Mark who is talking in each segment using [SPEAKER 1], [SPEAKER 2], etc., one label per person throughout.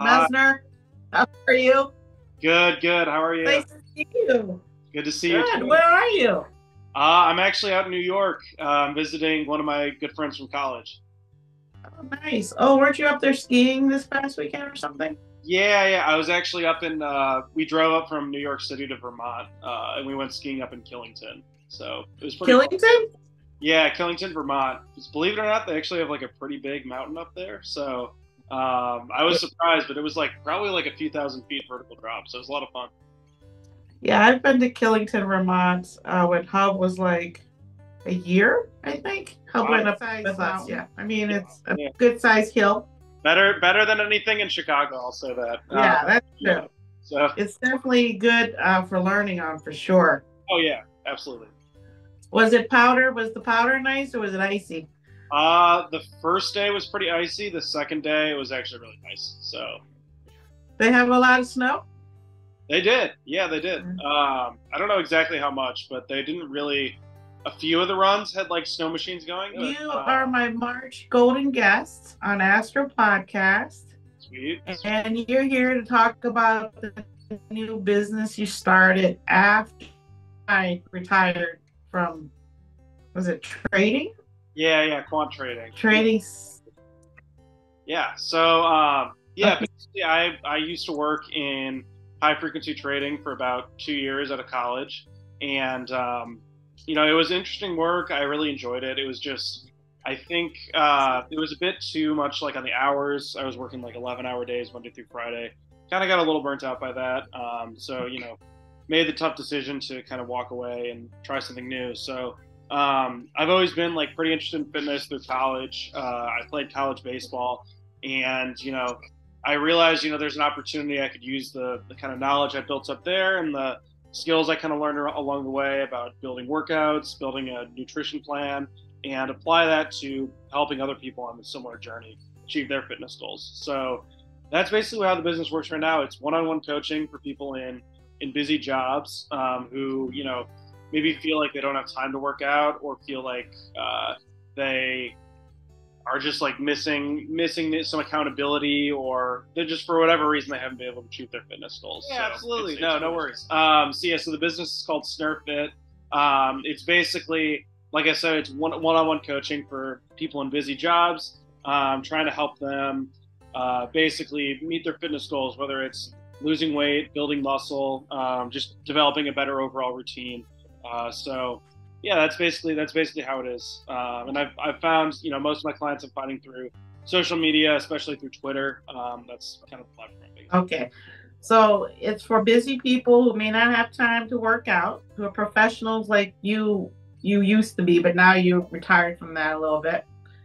[SPEAKER 1] Messner. How are you?
[SPEAKER 2] Good, good. How are you?
[SPEAKER 1] Nice to see you.
[SPEAKER 2] Good to see you.
[SPEAKER 1] Good.
[SPEAKER 2] too.
[SPEAKER 1] Where are you?
[SPEAKER 2] Uh, I'm actually out in New York. Uh, I'm visiting one of my good friends from college.
[SPEAKER 1] Oh, nice. Oh, weren't you up there skiing this past weekend or something?
[SPEAKER 2] Yeah, yeah. I was actually up in. Uh, we drove up from New York City to Vermont, uh, and we went skiing up in Killington. So it was pretty.
[SPEAKER 1] Killington?
[SPEAKER 2] Yeah, Killington, Vermont. Believe it or not, they actually have like a pretty big mountain up there. So um, I was surprised, but it was like probably like a few thousand feet vertical drop. So it was a lot of fun.
[SPEAKER 1] Yeah, I've been to Killington, Vermont uh, when Hub was like a year, I think. Hub
[SPEAKER 2] Wow.
[SPEAKER 1] went up with us. Yeah, I mean, it's a
[SPEAKER 2] Yeah.
[SPEAKER 1] good sized hill.
[SPEAKER 2] Better, better than anything in Chicago. I'll say that.
[SPEAKER 1] Yeah,
[SPEAKER 2] Uh,
[SPEAKER 1] that's true.
[SPEAKER 2] yeah. So,
[SPEAKER 1] It's definitely good uh, for learning on for sure.
[SPEAKER 2] oh yeah, absolutely.
[SPEAKER 1] Was it powder? Was the powder nice or was it icy?
[SPEAKER 2] Uh, the first day was pretty icy. The second day it was actually really nice. So
[SPEAKER 1] They have a lot of snow.
[SPEAKER 2] they did, yeah, they did.
[SPEAKER 1] Mhm.
[SPEAKER 2] Um, I don't know exactly how much, but they didn't really. A few of the runs had like snow machines going. but,
[SPEAKER 1] You
[SPEAKER 2] uh,
[SPEAKER 1] are my March golden guest on Astro Podcast,
[SPEAKER 2] sweet.
[SPEAKER 1] and you're here to talk about the new business you started after I retired from. Was it trading?
[SPEAKER 2] Yeah, yeah, quant trading.
[SPEAKER 1] Trading.
[SPEAKER 2] Yeah. So um, yeah,
[SPEAKER 1] Okay.
[SPEAKER 2] basically, I I used to work in high frequency trading for about two years out of college, and um, you know it was interesting work. I really enjoyed it. It was just I think uh, it was a bit too much like on the hours. I was working like 11 hour days Monday through Friday. Kind of got a little burnt out by that. Um, so you know made the tough decision to kind of walk away and try something new. So um, I've always been like pretty interested in fitness through college. Uh, I played college baseball, and you know, I realized you know there's an opportunity I could use the the kind of knowledge I built up there and the skills I kind of learned along the way about building workouts, building a nutrition plan, and apply that to helping other people on a similar journey achieve their fitness goals. So that's basically how the business works right now. It's one-on-one coaching for people in in busy jobs um, who you know maybe feel like they don't have time to work out or feel like uh, they are just like missing missing some accountability or they're just for whatever reason they haven't been able to achieve their fitness goals.
[SPEAKER 3] Yeah,
[SPEAKER 2] So
[SPEAKER 3] absolutely.
[SPEAKER 2] it's-
[SPEAKER 3] No,
[SPEAKER 2] it's
[SPEAKER 3] no worries.
[SPEAKER 2] Um, so yeah, so the business is called Snurfit. Um, it's basically like I said, it's one one-on-one coaching for people in busy jobs, um, trying to help them uh, basically meet their fitness goals, whether it's losing weight, building muscle, um, just developing a better overall routine. Uh, so yeah, that's basically that's basically how it is. Um, and I've, I've found you know most of my clients I'm finding through social media, especially through Twitter. Um, that's kind of the platform.
[SPEAKER 1] Okay. So it's for busy people who may not have time to work out, who are professionals like you you used to be, but now you retired from that a little bit.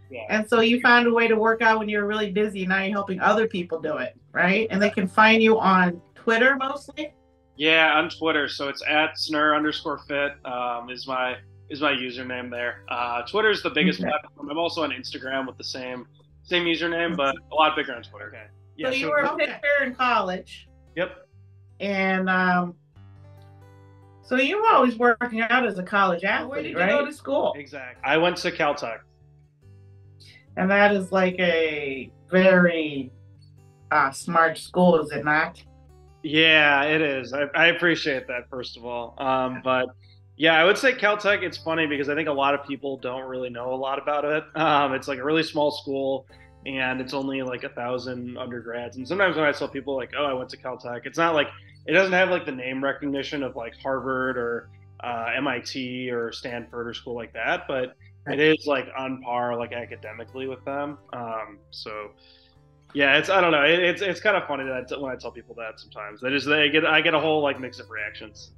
[SPEAKER 2] Yeah.
[SPEAKER 1] And so you found a way to work out when you're really busy. Now you're helping other people do it, right? And they can find you on Twitter mostly.
[SPEAKER 2] Yeah, on Twitter. So it's at sner underscore fit um, is my is my username there. Uh, Twitter is the biggest
[SPEAKER 1] Okay.
[SPEAKER 2] platform. I'm also on Instagram with the same same username, but a lot bigger on Twitter.
[SPEAKER 3] Okay.
[SPEAKER 2] Yeah.
[SPEAKER 1] so you
[SPEAKER 2] so-
[SPEAKER 1] were a
[SPEAKER 3] Okay.
[SPEAKER 1] pitcher in college,
[SPEAKER 2] Yep.
[SPEAKER 1] and um, so you were always working out as a college athlete,
[SPEAKER 3] Where did you
[SPEAKER 1] right?
[SPEAKER 3] go to school?
[SPEAKER 2] Exactly. I went to Caltech.
[SPEAKER 1] And that is like a very uh, smart school, is it not?
[SPEAKER 2] Yeah, it is. I, I appreciate that first of all. Um, but yeah, I would say Caltech. It's funny because I think a lot of people don't really know a lot about it. Um, it's like a really small school, and it's only like a thousand undergrads. And sometimes when I tell people like, "Oh, I went to Caltech," it's not like it doesn't have like the name recognition of like Harvard or uh, MIT or Stanford or school like that, but it is like on par like academically with them. Um, so yeah, it's I don't know. It, it's it's kind of funny that I- when I tell people that sometimes they just they get I get a whole like mix of reactions.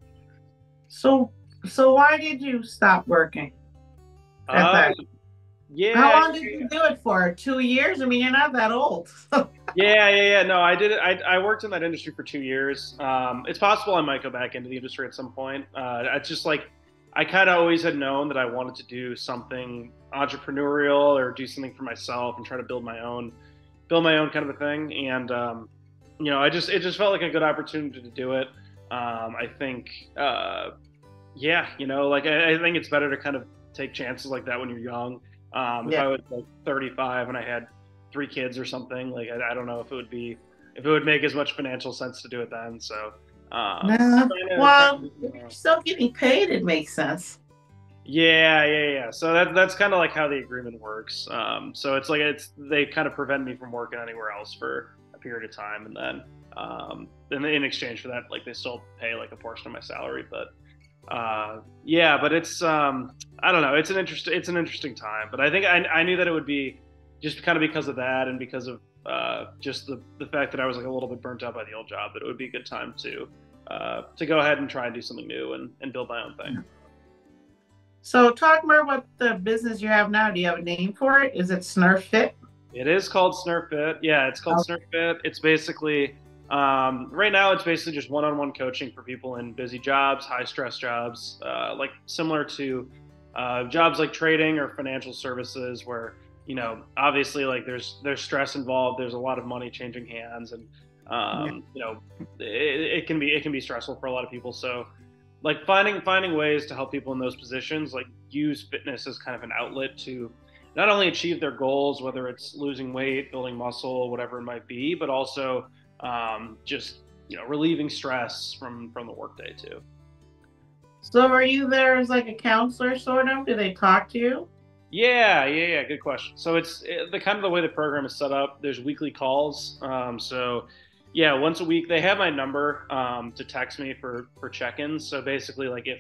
[SPEAKER 1] So, so why did you stop working? At
[SPEAKER 2] Uh,
[SPEAKER 1] that?
[SPEAKER 2] yeah.
[SPEAKER 1] How long did you do it for? Two years? I mean, you're not that old.
[SPEAKER 2] Yeah, yeah, yeah. No, I did it. I, I worked in that industry for two years. Um, it's possible I might go back into the industry at some point. Uh, it's just like I kind of always had known that I wanted to do something entrepreneurial or do something for myself and try to build my own, build my own kind of a thing. And um, you know, I just it just felt like a good opportunity to do it. Um, I think, uh, yeah, you know, like I, I think it's better to kind of take chances like that when you're young. Um, If I was like 35 and I had three kids or something, like I, I don't know if it would be if it would make as much financial sense to do it then. So, um,
[SPEAKER 1] no, well, if you're still getting paid, it makes sense.
[SPEAKER 2] Yeah, yeah, yeah. So that that's kind of like how the agreement works. Um, so it's like it's they kind of prevent me from working anywhere else for a period of time, and then um, in exchange for that, like they still pay like a portion of my salary. But uh, yeah, but it's um, I don't know. It's an interest. It's an interesting time. But I think I, I knew that it would be just kind of because of that and because of uh, just the the fact that I was like a little bit burnt out by the old job that it would be a good time to uh, to go ahead and try and do something new and, and build my own thing.
[SPEAKER 1] So talk more about the business you have now. Do you have a name for it? Is it Snurf Fit?
[SPEAKER 2] It is called Snurf Fit. Yeah, it's called Snurf Fit. It's basically um, right now it's basically just one-on-one coaching for people in busy jobs, high-stress jobs, uh, like similar to uh, jobs like trading or financial services, where you know obviously like there's there's stress involved. There's a lot of money changing hands, and um, you know it, it can be it can be stressful for a lot of people. So like finding finding ways to help people in those positions, like use fitness as kind of an outlet to not only achieve their goals, whether it's losing weight, building muscle, whatever it might be, but also um, just you know relieving stress from from the workday too.
[SPEAKER 1] So are you there as like a counselor, sort of? Do they talk to you?
[SPEAKER 2] Yeah, yeah, yeah. Good question. So it's it, the kind of the way the program is set up. There's weekly calls. Um, so yeah, once a week they have my number um, to text me for for check-ins. So basically, like if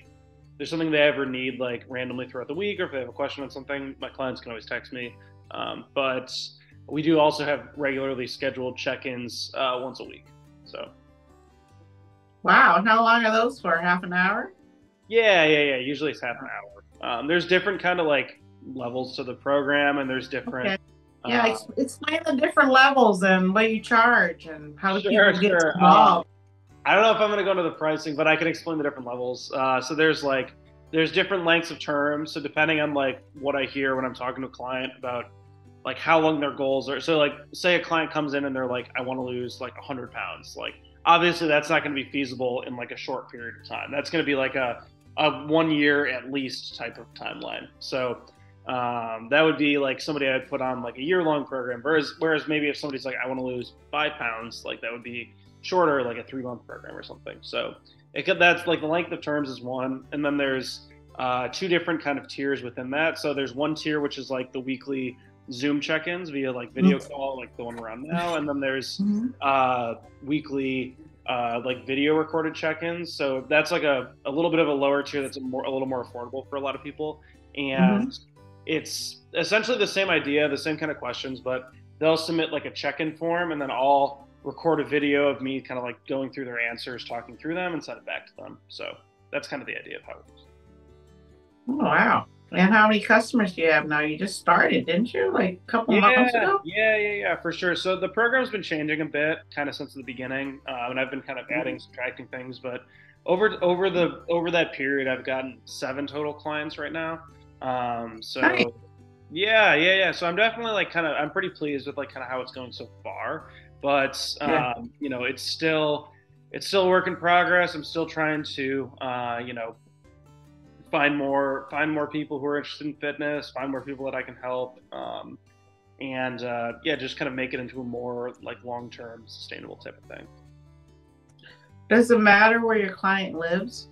[SPEAKER 2] there's something they ever need, like randomly throughout the week, or if they have a question on something, my clients can always text me. Um, but we do also have regularly scheduled check-ins uh, once a week. So
[SPEAKER 1] Wow. How long are those for? Half an hour?
[SPEAKER 2] yeah, yeah, yeah. Usually it's half an hour. Um, there's different kind of like levels to the program, and there's different.
[SPEAKER 1] Okay. Yeah, ex- explain the different levels and what you charge and how
[SPEAKER 2] Sure,
[SPEAKER 1] people get
[SPEAKER 2] sure.
[SPEAKER 1] involved.
[SPEAKER 2] I don't know if I'm going to go into the pricing, but I can explain the different levels. Uh, so there's like there's different lengths of terms. So depending on like what I hear when I'm talking to a client about like how long their goals are. So like say a client comes in and they're like, I want to lose like 100 pounds. Like obviously that's not going to be feasible in like a short period of time. That's going to be like a a one year at least type of timeline. So um, that would be like somebody I'd put on like a year long program. Whereas whereas maybe if somebody's like I want to lose five pounds, like that would be shorter, like a three month program or something. So it could, that's like the length of terms is one, and then there's uh, two different kind of tiers within that. So there's one tier which is like the weekly Zoom check-ins via like video call, like the one we're on now, and then there's
[SPEAKER 1] Mhm.
[SPEAKER 2] uh, weekly uh, like video recorded check-ins. So that's like a, a little bit of a lower tier that's a more a little more affordable for a lot of people, and it's essentially the same idea, the same kind of questions, but they'll submit like a check-in form, and then I'll record a video of me kind of like going through their answers, talking through them, and send it back to them. So that's kind of the idea of how it works.
[SPEAKER 1] Oh, wow. And how many customers do you have now? You just started, didn't you? Like a couple months
[SPEAKER 2] Yeah,
[SPEAKER 1] ago?
[SPEAKER 2] yeah, yeah, yeah, for sure. So the program's been changing a bit, kind of since the beginning, uh, and I've been kind of adding, subtracting things. But over over the over that period, I've gotten seven total clients right now. Um, so
[SPEAKER 1] Nice.
[SPEAKER 2] yeah, yeah, yeah. So I'm definitely like kind of I'm pretty pleased with like kind of how it's going so far. But um,
[SPEAKER 1] Yeah.
[SPEAKER 2] you know, it's still it's still a work in progress. I'm still trying to uh, you know find more find more people who are interested in fitness, find more people that I can help, um, and uh, yeah, just kind of make it into a more like long term sustainable type of thing.
[SPEAKER 1] Does it matter where your client lives?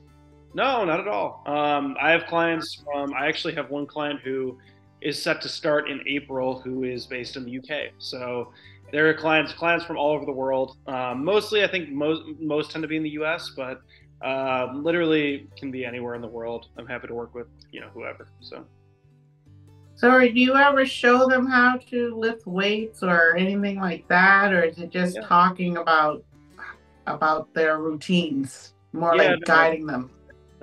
[SPEAKER 2] No, not at all. Um, I have clients from. I actually have one client who is set to start in April, who is based in the UK. So there are clients clients from all over the world. Um, mostly, I think most most tend to be in the US, but uh, literally can be anywhere in the world. I'm happy to work with you know whoever. So.
[SPEAKER 1] So do you ever show them how to lift weights or anything like that? Or is it just
[SPEAKER 2] Yeah.
[SPEAKER 1] talking about about their routines? More
[SPEAKER 2] Yeah,
[SPEAKER 1] like
[SPEAKER 2] no.
[SPEAKER 1] guiding them.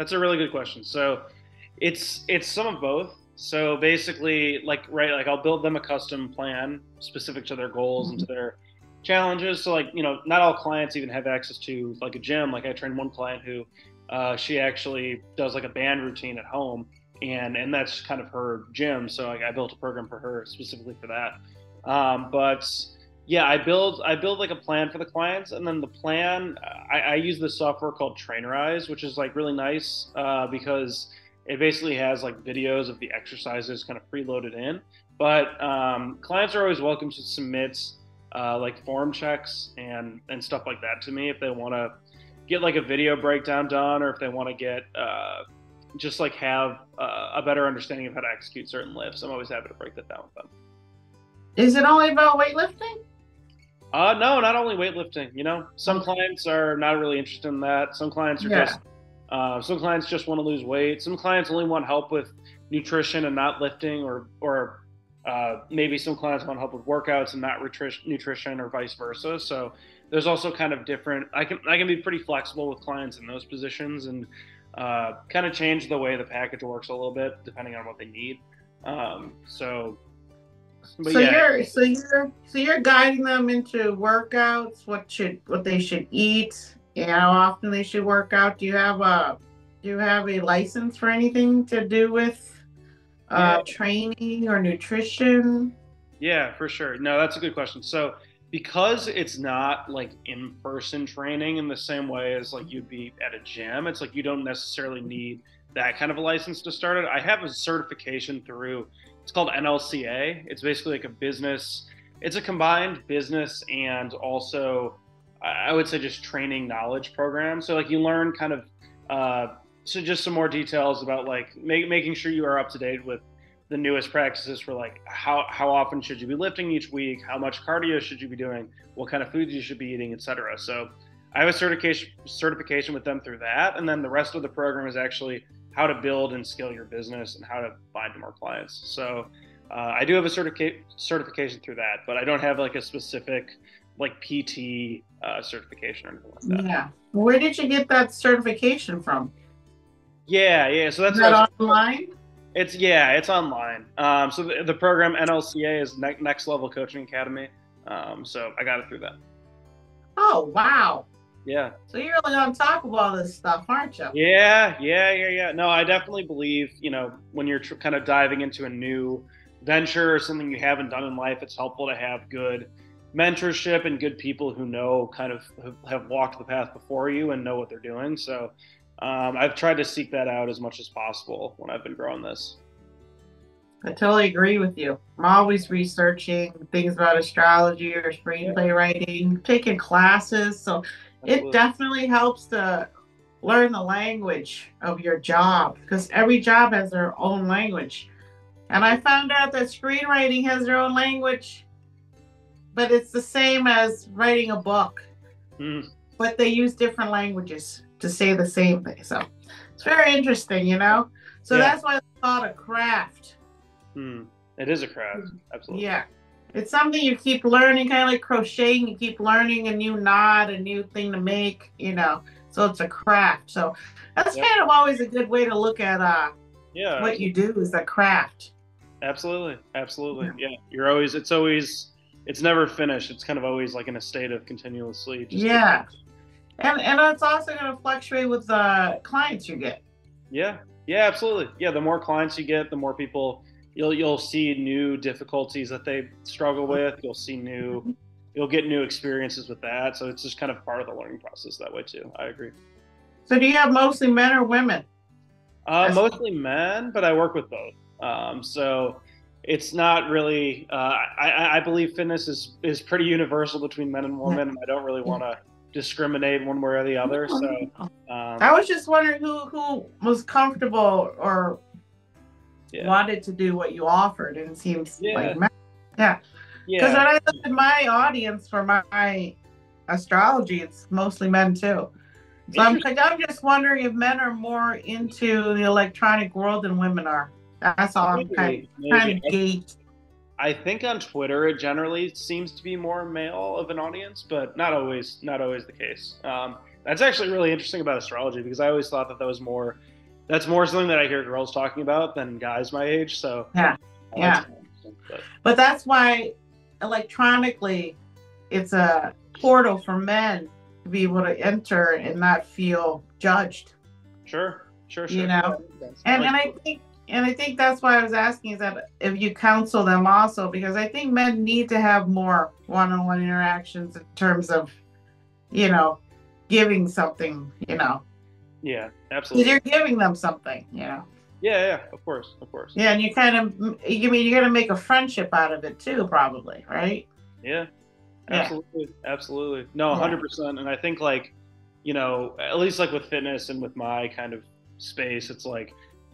[SPEAKER 2] That's a really good question. So it's it's some of both. So basically, like right, like I'll build them a custom plan specific to their goals and to their challenges. So like you know, not all clients even have access to like a gym. Like I trained one client who uh, she actually does like a band routine at home, and and that's kind of her gym. So like I built a program for her specifically for that. Um, but yeah, I build I build like a plan for the clients, and then the plan I, I use this software called Trainerize, which is like really nice uh, because it basically has like videos of the exercises kind of preloaded in. But um, clients are always welcome to submit uh, like form checks and and stuff like that to me if they want to get like a video breakdown done or if they want to get uh, just like have uh, a better understanding of how to execute certain lifts. I'm always happy to break that down with them.
[SPEAKER 1] Is it only about weightlifting?
[SPEAKER 2] Uh, no, not only weightlifting. You know, some clients are not really interested in that. Some clients are yeah. just, uh, some clients just want to lose weight. Some clients only want help with nutrition and not lifting, or or uh, maybe some clients want help with workouts and not nutrition, or vice versa. So there's also kind of different. I can I can be pretty flexible with clients in those positions and uh, kind of change the way the package works a little bit depending on what they need. Um, so
[SPEAKER 1] but so yeah. you're so you're so you're guiding them into workouts, what should what they should eat, and how often they should work out. Do you have a do you have a license for anything to do with uh, training or nutrition?
[SPEAKER 2] Yeah, for sure. No, that's a good question. So because it's not like in-person training in the same way as like you'd be at a gym, it's like you don't necessarily need that kind of a license to start it. I have a certification through it's called NLCA. It's basically like a business. It's a combined business and also I would say just training knowledge program. So like you learn kind of uh, so just some more details about like make, making sure you are up to date with the newest practices for like how how often should you be lifting each week, how much cardio should you be doing, what kind of foods you should be eating, etc. So I have a certification certification with them through that, and then the rest of the program is actually how to build and scale your business and how to find more clients. So uh, I do have a certifica- certification through that, but I don't have like a specific like PT uh, certification or anything like that.
[SPEAKER 1] Yeah. Where did you get that certification from?
[SPEAKER 2] Yeah, yeah. So that's
[SPEAKER 1] is that online.
[SPEAKER 2] It's yeah, it's online. Um, so the, the program NLCA is ne- Next Level Coaching Academy. Um, so I got it through that.
[SPEAKER 1] Oh wow!
[SPEAKER 2] Yeah.
[SPEAKER 1] So you're really on top of all this stuff, aren't you?
[SPEAKER 2] Yeah, yeah, yeah, yeah. No, I definitely believe, you know, when you're tr- kind of diving into a new venture or something you haven't done in life, it's helpful to have good mentorship and good people who know kind of have walked the path before you and know what they're doing. So um, I've tried to seek that out as much as possible when I've been growing this.
[SPEAKER 1] I totally agree with you. I'm always researching things about astrology or screenplay yeah. writing, taking classes. So it definitely helps to learn the language of your job because every job has their own language. And I found out that screenwriting has their own language, but it's the same as writing a book. Mm. But they use different languages to say the same thing. So it's very interesting, you know? So yeah. that's why it's called a craft.
[SPEAKER 2] Mm. It is a craft. Absolutely.
[SPEAKER 1] Yeah it's something you keep learning, kind of like crocheting. You keep learning a new knot, a new thing to make, you know. So it's a craft. So that's yep. kind of always a good way to look at uh, yeah, what you do is a craft.
[SPEAKER 2] Absolutely, absolutely. Yeah. yeah, you're always. It's always. It's never finished. It's kind of always like in a state of continuously.
[SPEAKER 1] yeah, and and it's also going to fluctuate with the clients you get.
[SPEAKER 2] Yeah, yeah, absolutely. Yeah, the more clients you get, the more people you'll you'll see new difficulties that they struggle with. You'll see new, you'll get new experiences with that. So it's just kind of part of the learning process that way too. I agree.
[SPEAKER 1] So do you have mostly men or women?
[SPEAKER 2] Uh, mostly men, but I work with both. Um, so it's not really. Uh, I, I believe fitness is is pretty universal between men and women, and I don't really want to discriminate one way or the other. So um,
[SPEAKER 1] I was just wondering who who was comfortable or yeah. wanted to do what you offered, and it seems yeah. like yeah. Because when I look at my audience for my astrology, it's mostly men too. So I'm, I'm just wondering if men are more into the electronic world than women are. That's all maybe, I'm kind, maybe. kind of.
[SPEAKER 2] I think on Twitter it generally seems to be more male of an audience, but not always not always the case. Um, that's actually really interesting about astrology because I always thought that that was more that's more something that I hear girls talking about than guys my age. So
[SPEAKER 1] yeah, yeah. But. but that's why electronically, it's a portal for men to be able to enter and not feel judged.
[SPEAKER 2] Sure, sure,
[SPEAKER 1] sure. You know, and and I think and I think that's why I was asking is that if you counsel them also because I think men need to have more one-on-one interactions in terms of, you know, giving something, you know,
[SPEAKER 2] yeah, absolutely.
[SPEAKER 1] You're giving them something, you know.
[SPEAKER 2] Yeah, yeah, of course, of course.
[SPEAKER 1] Yeah, and you kind of, you mean, you're gonna make a friendship out of it too, probably, right?
[SPEAKER 2] Yeah, absolutely, yeah. absolutely. No, hundred yeah. percent. And I think like, you know, at least like with fitness and with my kind of space, it's like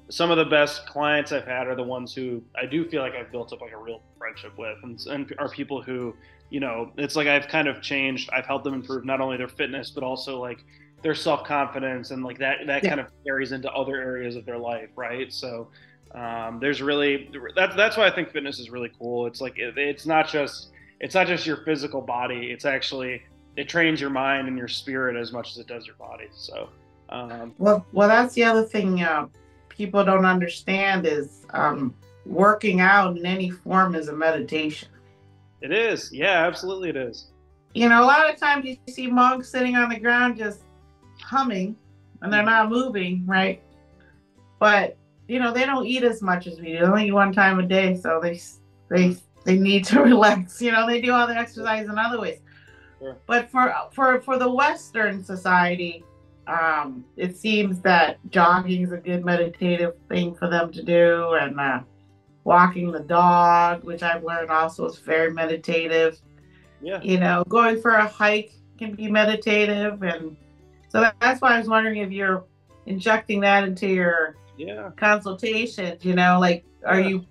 [SPEAKER 2] some of the best clients I've had are the ones who I do feel like I've built up like a real friendship with, and, and are people who, you know, it's like I've kind of changed. I've helped them improve not only their fitness but also like their self confidence, and like that that yeah. kind of carries into other areas of their life, right? So um, there's really that's that's why I think fitness is really cool. It's like it, it's not just it's not just your physical body. It's actually it trains your mind and your spirit as much as it does your body. So. Um,
[SPEAKER 1] well, well, that's the other thing. Uh people don't understand is um, working out in any form is a meditation.
[SPEAKER 2] It is. Yeah, absolutely it is.
[SPEAKER 1] You know, a lot of times you see monks sitting on the ground just humming and they're not moving, right? But, you know, they don't eat as much as we do. They only eat one time a day, so they they they need to relax. You know, they do all the exercise in other ways. Sure. But for for for the Western society, um, it seems that jogging is a good meditative thing for them to do, and uh, walking the dog, which I've learned also is very meditative. Yeah. You know, going for a hike can be meditative, and so that's why I was wondering if you're injecting that into your yeah consultations. You know, like are yeah. you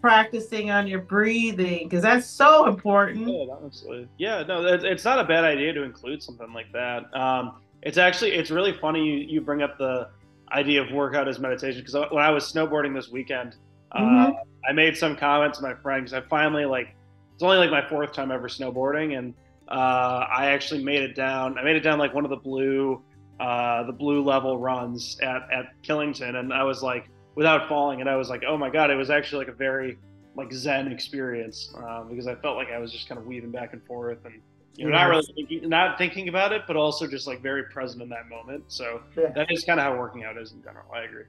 [SPEAKER 1] practicing on your breathing because that's so important.
[SPEAKER 2] Yeah, honestly. Yeah, no, it's not a bad idea to include something like that. Um, it's actually it's really funny you, you bring up the idea of workout as meditation because when I was snowboarding this weekend, uh, mm-hmm. uh, I made some comments to my friend because I finally like it's only like my fourth time ever snowboarding and uh, I actually made it down. I made it down like one of the blue uh, the blue level runs at, at Killington and I was like without falling and I was like oh my god it was actually like a very like zen experience uh, because I felt like I was just kind of weaving back and forth and you're not really thinking, not thinking about it, but also just like very present in that moment. So yeah. that is kind of how working out is in general. I agree.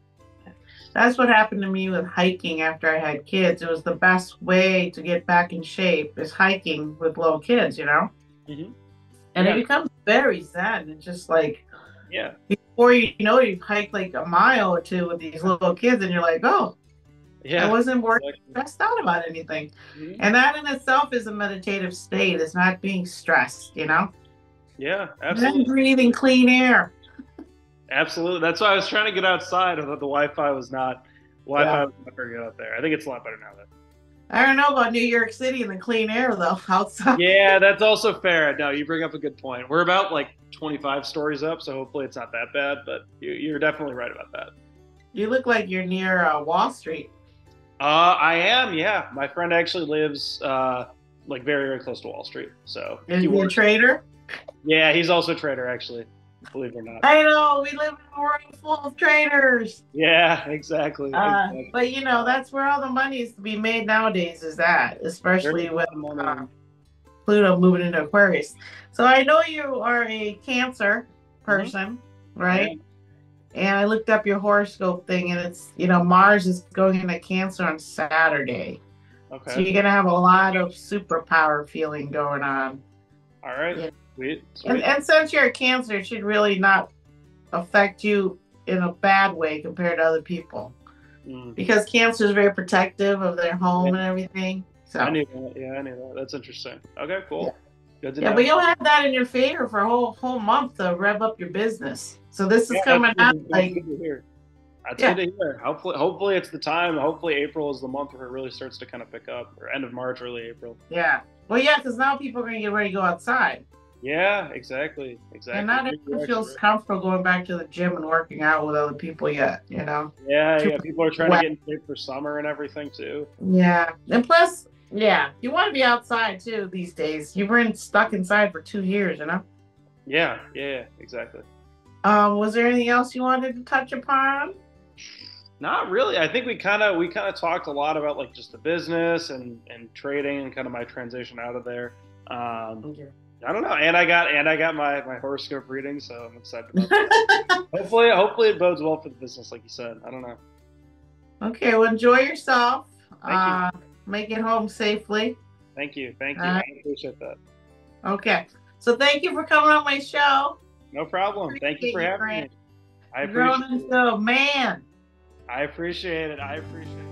[SPEAKER 1] That's what happened to me with hiking after I had kids. It was the best way to get back in shape is hiking with little kids, you know? Mm-hmm. And yeah. it becomes very zen. It's just like,
[SPEAKER 2] yeah.
[SPEAKER 1] Before you know, you hike like a mile or two with these little kids, and you're like, oh, yeah. I wasn't worried, stressed out about anything. Mm-hmm. And that in itself is a meditative state. It's not being stressed, you know?
[SPEAKER 2] Yeah, absolutely.
[SPEAKER 1] And breathing clean air.
[SPEAKER 2] Absolutely. That's why I was trying to get outside. I thought the Wi-Fi was not Wi-Fi yeah. was not very good out there. I think it's a lot better now. Though.
[SPEAKER 1] I don't know about New York City and the clean air though outside.
[SPEAKER 2] Yeah, that's also fair. No, you bring up a good point. We're about like 25 stories up, so hopefully it's not that bad. But you, are definitely right about that.
[SPEAKER 1] You look like you're near uh, Wall Street.
[SPEAKER 2] Uh, I am. Yeah, my friend actually lives uh, like very very close to Wall Street. So
[SPEAKER 1] is he, he a trader?
[SPEAKER 2] Yeah, he's also a trader actually. Believe it or not.
[SPEAKER 1] I know we live in a world full of traders.
[SPEAKER 2] Yeah, exactly.
[SPEAKER 1] Uh, exactly. But you know that's where all the money is to be made nowadays. Is that especially with uh, Pluto moving into Aquarius. So I know you are a Cancer mm-hmm. person, mm-hmm. right? Yeah and I looked up your horoscope thing, and it's you know Mars is going into Cancer on Saturday. Okay. So you're gonna have a lot of superpower feeling going on.
[SPEAKER 2] All right. Sweet.
[SPEAKER 1] Sweet. And, and since you're a Cancer, it should really not affect you in a bad way compared to other people. Mm. Because Cancer is very protective of their home yeah. and everything. So
[SPEAKER 2] I knew that. Yeah, I knew that. That's interesting. Okay, cool.
[SPEAKER 1] Yeah. Yeah, know. but you'll have that in your favor for a whole whole month to rev up your business. So this is yeah, coming out like.
[SPEAKER 2] That's yeah. good to hear. Hopefully, hopefully it's the time. Hopefully, April is the month where it really starts to kind of pick up, or end of March, early April.
[SPEAKER 1] Yeah. Well, yeah, because now people are going to get ready to go outside.
[SPEAKER 2] Yeah, exactly, exactly.
[SPEAKER 1] And not everyone feels comfortable going back to the gym and working out with other people yet. You know.
[SPEAKER 2] Yeah, yeah. People are trying wet. to get in shape for summer and everything too.
[SPEAKER 1] Yeah, and plus, yeah, you want to be outside too these days. You've been stuck inside for two years, you know.
[SPEAKER 2] Yeah, yeah, exactly.
[SPEAKER 1] Um, was there anything else you wanted to touch upon?
[SPEAKER 2] Not really. I think we kind of we kind of talked a lot about like just the business and and trading and kind of my transition out of there. Um, okay. I don't know, and I got and I got my my horoscope reading, so I'm excited about that. hopefully, hopefully it bodes well for the business, like you said. I don't know.
[SPEAKER 1] Okay, well, enjoy yourself. Thank uh, you. Make it home safely.
[SPEAKER 2] Thank you, thank you. Uh, I appreciate that.
[SPEAKER 1] Okay, so thank you for coming on my show.
[SPEAKER 2] No problem. Thank you for having me.
[SPEAKER 1] I appreciate Growing into a man.
[SPEAKER 2] I appreciate it. I appreciate it.